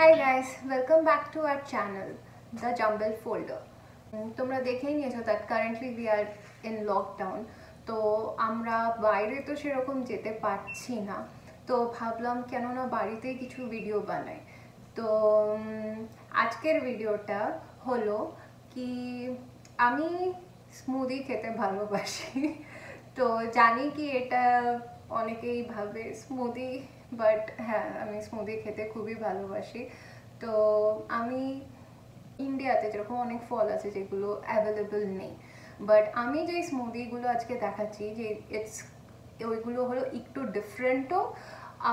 hi guys welcome back to our channel the Jumble Folder তোমরা দেখেই নিয়েছো that currently we are in lockdown তো আমরা বাইরে তো সেরকম যেতে পারছি না তো ভাবলাম কেননা বাড়িতেই কিছু ভিডিও বানাই তো উম, আজকের ভিডিওটা হলো কি আমি স্মুদি খেতে ভালোবাসি তো জানি কি এটা অনেকেই ভাবে স্মুদি বাট হ্যাঁ আমি স্মুদি খেতে খুবই ভালোবাসি তো আমি ইন্ডিয়াতে যেরকম অনেক ফল আছে যেগুলো অ্যাভেলেবল নেই বাট আমি যে স্মুদিগুলো আজকে দেখাচ্ছি যে ইটস ওইগুলো হলো একটু ডিফারেন্টও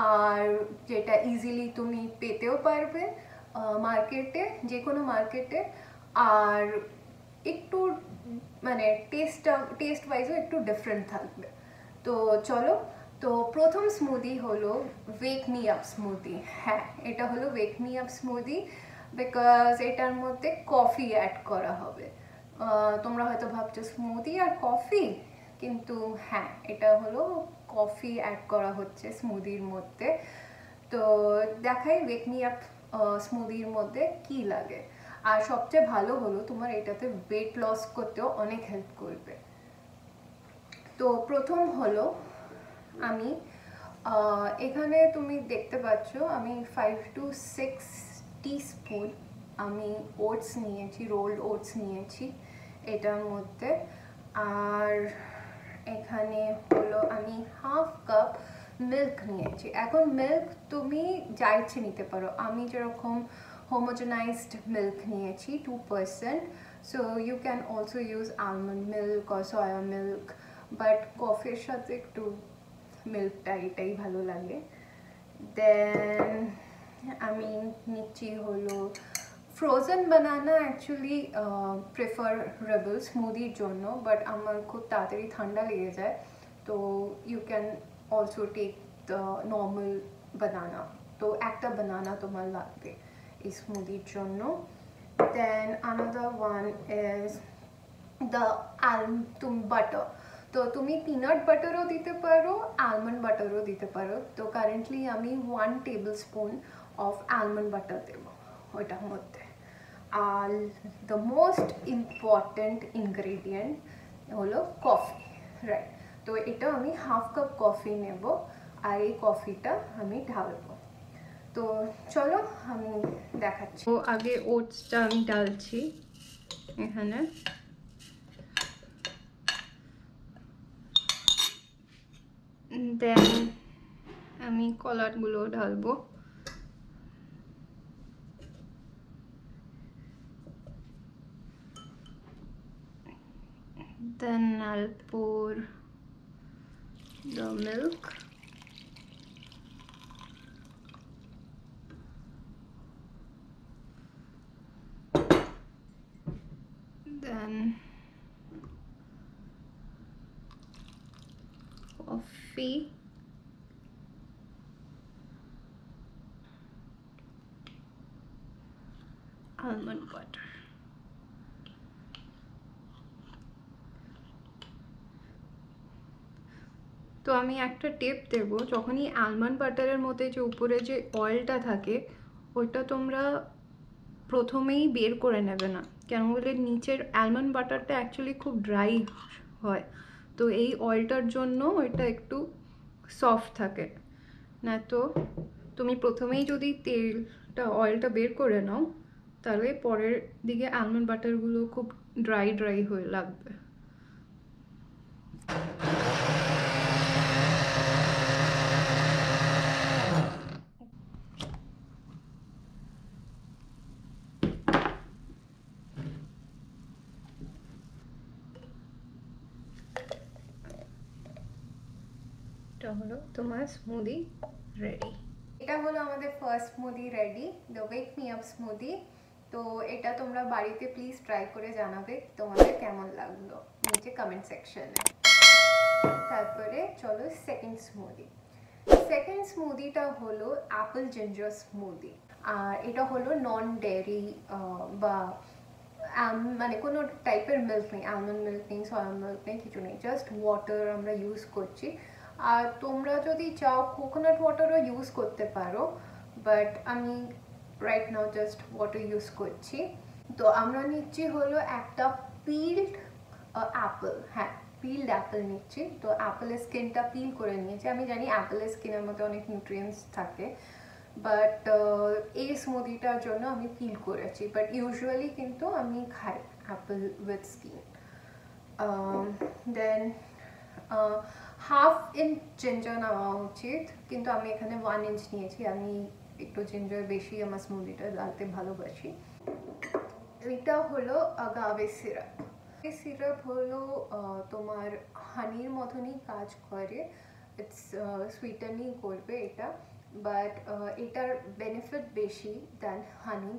আর যেটা ইজিলি তুমি পেতেও পারবে মার্কেটে যে কোনো মার্কেটে আর একটু মানে টেস্টটা টেস্ট ওয়াইজও একটু ডিফারেন্ট থাকবে তো চলো তো প্রথম স্মুদি হলো ওয়েক মি আপ স্মুদি হ্যাঁ এটা হলো wake me up smoothie because এটার মধ্যে কফি অ্যাড করা হবে। তোমরা হয়তো ভাবছ স্মুদি আর কফি কিন্তু হ্যাঁ এটা হলো কফি অ্যাড করা হচ্ছে স্মুদির মধ্যে। তো দেখাই ওয়েক মি আপ স্মুদির মধ্যে কি লাগে। আর সবচেয়ে ভালো হলো তোমার এটাতে ওয়েট লস করতেও অনেক হেল্প করবে। তো প্রথম হলো আমি আহ, এখানে তুমি দেখতে পাচ্ছ আমি ফাইভ টু সিক্স স্পুন আমি ওটস নিয়েছি রোল্ড ওটস নিয়েছি এটার মধ্যে আর এখানে হলো আমি হাফ কাপ মিল্ক নিয়েছি এখন মিল্ক তুমি যা ইচ্ছে নিতে পারো আমি যেরকম হোমোজেনাইজড মিল্ক নিয়েছি two percent so you can also use almond milk or soya milk but কফির সাথে একটু মিল্কটা এটাই ভালো লাগে দেন আমি নিচ্ছি হলো ফ্রোজেন বানানা অ্যাকচুয়ালি প্রেফারেবল স্মুদির জন্য বাট আমার খুব তাড়াতাড়ি ঠান্ডা লেগে যায় তো you can also take the normal banana তো একটা বানানা তোমার লাগবে এই স্মুদির জন্য then another one is the almond butter তো তুমি পিনাট বাটারও দিতে পারো আলমন্ড বাটারও দিতে পারো তো কারেন্টলি আমি one tablespoon of almond butter দেবো ওইটার মধ্যে আর দ্য মোস্ট ইম্পর্ট্যান্ট ইনগ্রেডিয়েন্ট হলো কফি রাইট তো এটা আমি হাফ কাপ কফি নেব আর এই কফিটা আমি ঢালবো তো চলো আমি দেখাচ্ছি তো আগে ওটসটা আমি ডালছি এখানে দেন আমি কলারগুলো ঢালবো then I'll pour the milk then almond butter. তো আমি একটা টেপ দেবো যখনই আলমন্ড বাটারের মধ্যে যে উপরে যে অয়েলটা থাকে ওইটা তোমরা প্রথমেই বের করে নেবে না। কেন বলে নিচের অ্যালমন্ড বাটারটা অ্যাকচুয়ালি খুব ড্রাই হয়। তো এই অয়েলটার জন্য ওইটা একটু সফট থাকে। না তো তুমি প্রথমেই যদি তেলটা অয়েলটা বের করে নাও, তাহলে পরের দিকে আলমন্ড বাটারগুলো খুব ড্রাই ড্রাই হয়ে লাগবে। হলো তোমার স্মুদি রেডি এটা হলো আমাদের first smoothie ready the wake me up smoothie তো এটা তোমরা বাড়িতে প্লিজ ট্রাই করে জানাবে তোমাদের কেমন লাগল নিচে কমেন্ট সেকশনে তারপরে চলো সেকেন্ড স্মুদি সেকেন্ড স্মুদিটা হলো অ্যাপল জিঞ্জার স্মুদি আর এটা হলো নন ডেয়ারি বা মানে কোনো টাইপের মিল্ক নেই আলমন্ড মিল্ক নেই সয়া মিল্ক নেই, কিছু নেই জাস্ট ওয়াটার আমরা ইউজ করছি। আর তোমরা যদি চাও কোকোনাট ওয়াটারও ইউজ করতে পারো বাট আমি right now just water use করছি তো আমরা নিচ্ছি হলো একটা পিল্ড অ্যাপেল হ্যাঁ পিল্ড অ্যাপেল নিচ্ছি তো অ্যাপেলের স্কিনটা পিল করে নিয়েছি আমি জানি অ্যাপেলের স্কিনের মধ্যে অনেক নিউট্রিয়েন্টস থাকে বাট এই স্মুদিটার জন্য আমি পিল করেছি বাট ইউজুয়ালি কিন্তু আমি খাই apple with skin then half inch ginger নেওয়া উচিত কিন্তু আমি এখানে ওয়ান ইঞ্চ নিয়েছি আমি একটু জিঞ্জার বেশি আমার স্মুদিটা ডালতে ভালোবাসি এটা হলো আগাবে সিরাপ এই সিরাপ হলো তোমার হানির মতনই কাজ করে ইটস সুইটানিং করবে এটা বাট এটার বেনিফিট বেশি দ্যান হানি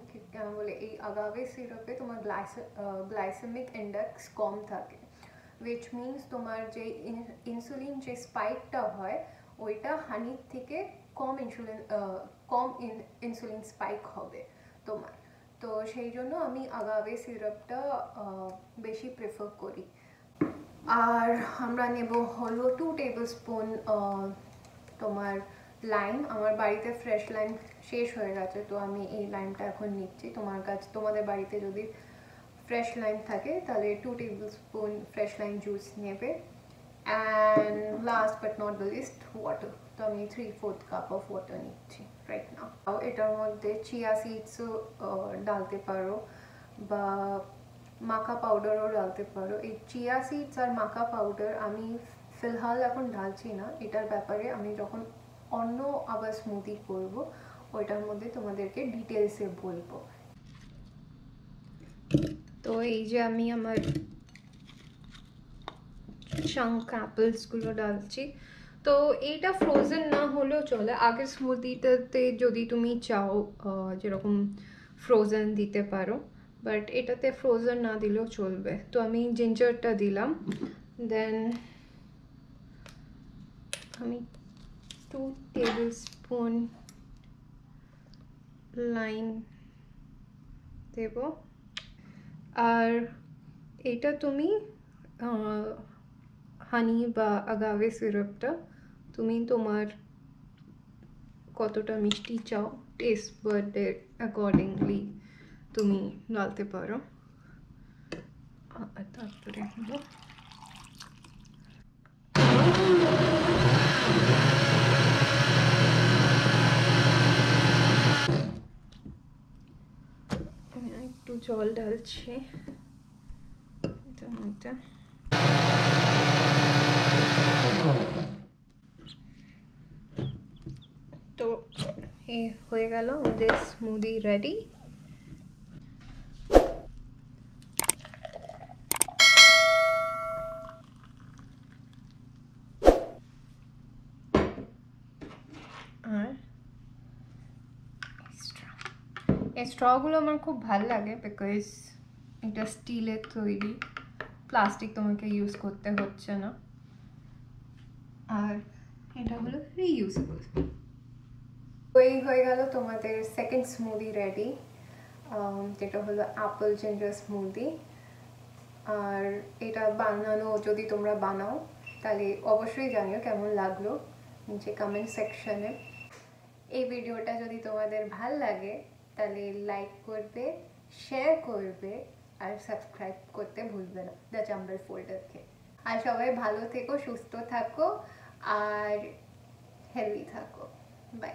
বলে এই আগাবে সিরাপে তোমার গ্লাইসেমিক ইন্ডেক্স কম থাকে উইচ মিনস তোমার যে ইনসুলিন যে স্পাইকটা হয়, ওইটা হানির থেকে কম ইনসুলিন কম ইনসুলিন স্পাইক হবে তোমার। তো সেই জন্য আমি আগাবে সিরাপটা বেশি প্রেফার করি। আর আমরা নেব হলো টু টেবিল স্পুন তোমার লাইম আমার বাড়িতে ফ্রেশ লাইম শেষ হয়ে গেছে, তো আমি এই লাইমটা এখন নিচ্ছি। তোমার কাছে, তোমাদের বাড়িতে যদি ফ্রেশ লাইম থাকে তাহলে two tablespoon fresh lime juice নেবে and last but not the least water তো আমি three fourth cup of water নিচ্ছি রাইট নাও এটার মধ্যে চিয়া সিডসও ডালতে পারো বা মাকা পাউডারও ডালতে পারো এই চিয়া সিডস আর মাকা পাউডার আমি ফিলহাল এখন ঢালছি না এটার ব্যাপারে আমি যখন অন্য আবার স্মুদি করব ওইটার মধ্যে তোমাদেরকে ডিটেলসে বলবো তো এই যে আমি আমার চাঙ্ক অ্যাপেলসগুলো ডালছি। তো এইটা ফ্রোজেন না হলেও চলে। আগে স্মুদিটাতে যদি তুমি চাও যেরকম ফ্রোজেন দিতে পারো। বাট এটাতে ফ্রোজেন না দিলেও চলবে। তো আমি জিঞ্জারটা দিলাম। দেন আমি টু টেবিল স্পুন লাইম দেব। আর এটা তুমি হানি বা আগাভে সিরাপটা তুমি তোমার কতটা মিষ্টি চাও টেস্ট বার্থডে অ্যাকর্ডিংলি তুমি ডালতে পারো। তারপরে হলো একটু জল এটার মধ্যে তো এই হয়ে গেল আমাদের স্মুদি রেডি আর এই স্ট্রগুলো আমার খুব ভালো লাগে বিকজ এটা স্টিলের তৈরি। প্লাস্টিক তোমাকে ইউজ করতে হচ্ছে না। আর এটা হলো রিইউজেবল এই হয়ে গেল তোমাদের সেকেন্ড স্মুদি রেডি যেটা হলো অ্যাপল জিঞ্জার স্মুদি আর এটা বানানো, যদি তোমরা বানাও, তাহলে অবশ্যই জানিও কেমন লাগল নিচে কমেন্ট সেকশনে এই ভিডিওটা যদি তোমাদের ভালো লাগে তাহলে লাইক করবে শেয়ার করবে আর সাবস্ক্রাইব করতে ভুলবে না দ্য চাম্বার ফোল্ডারকে আর সবাই ভালো থেকো, সুস্থ থাকো, আর হেলদি থাকো। বাই